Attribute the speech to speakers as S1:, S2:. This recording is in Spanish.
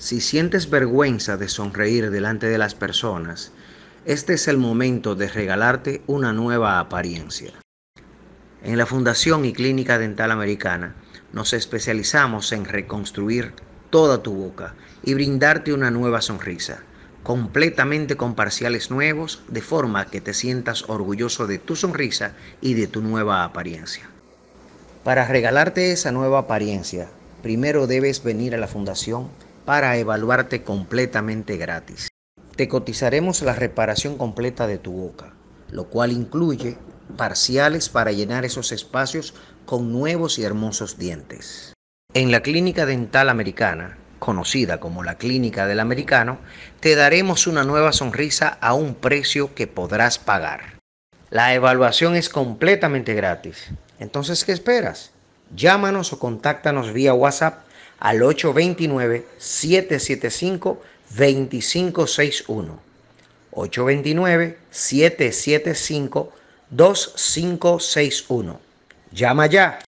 S1: Si sientes vergüenza de sonreír delante de las personas, este es el momento de regalarte una nueva apariencia. En la Fundación y Clínica Dental Americana nos especializamos en reconstruir toda tu boca y brindarte una nueva sonrisa, completamente con parciales nuevos, de forma que te sientas orgulloso de tu sonrisa y de tu nueva apariencia. Para regalarte esa nueva apariencia, primero debes venir a la Fundación para evaluarte completamente gratis. Te cotizaremos la reparación completa de tu boca, lo cual incluye parciales para llenar esos espacios con nuevos y hermosos dientes. En la Clínica Dental Americana, conocida como la Clínica del Americano, te daremos una nueva sonrisa a un precio que podrás pagar. La evaluación es completamente gratis. Entonces, ¿qué esperas? Llámanos o contáctanos vía WhatsApp al 829-775-2561. 829-775-2561. Llama ya.